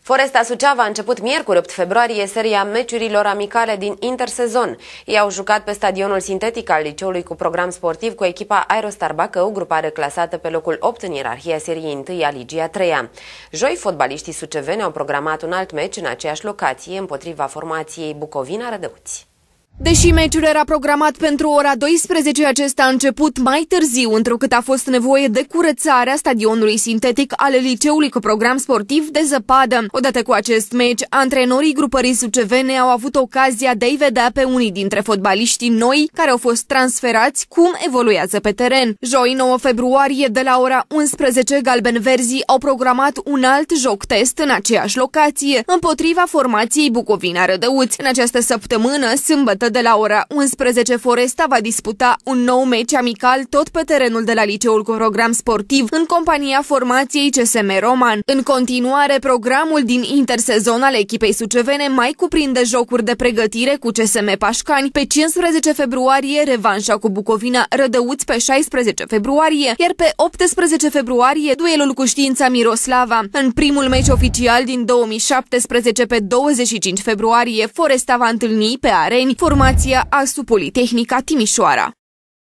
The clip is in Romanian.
Foresta Suceava a început miercuri 8 februarie seria meciurilor amicale din intersezon. Ei au jucat pe stadionul sintetic al liceului cu program sportiv cu echipa Aerostar Bacău, grupare clasată pe locul 8 în ierarhia seriei 1 a Ligii a 3 Joi, fotbaliștii suceveni au programat un alt meci în aceeași locație împotriva formației Bucovina Rădăuți. Deși meciul era programat pentru ora 12, acesta a început mai târziu, întrucât a fost nevoie de curățarea stadionului sintetic al liceului cu program sportiv de zăpadă. Odată cu acest meci, antrenorii grupării sucevene au avut ocazia de a-i vedea pe unii dintre fotbaliștii noi care au fost transferați cum evoluează pe teren. Joi 9 februarie, de la ora 11, Galben Verzi au programat un alt joc test în aceeași locație, împotriva formației Bucovina Rădăuți. În această săptămână, sâmbătă de la ora 11, Foresta va disputa un nou meci amical tot pe terenul de la liceul cu program sportiv în compania formației CSM Roman. În continuare, programul din intersezon al echipei sucevene mai cuprinde jocuri de pregătire cu CSM Pașcani pe 15 februarie, revanșa cu Bucovina Rădăuți pe 16 februarie, iar pe 18 februarie duelul cu știința Miroslava. În primul meci oficial din 2017 pe 25 februarie, Foresta va întâlni pe areni formația ASU Politehnica Timișoara.